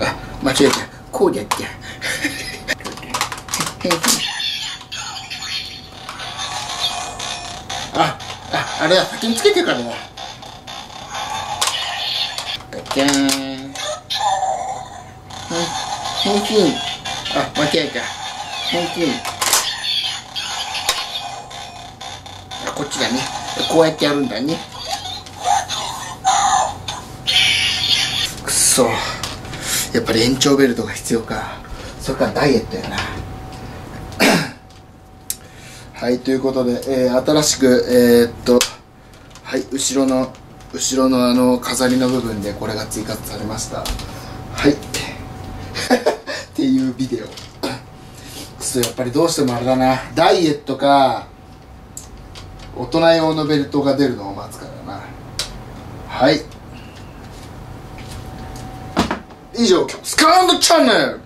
あ間違えた。こうじゃってあああれは先につけてからだ。じゃーん。うん、あ、間違えた。本当。こっちだね。こうやってやるんだね。くっそ。やっぱり延長ベルトが必要か。それからダイエットやな。はいということで、えー新しくえーっとはい後ろの後ろのあの飾りの部分でこれが追加されました。はい。っていうビデオ。くそやっぱりどうしてもあれだな。ダイエットか。大人用のベルトが出るのを待つからな。はい。以上スカウンドチャンネル。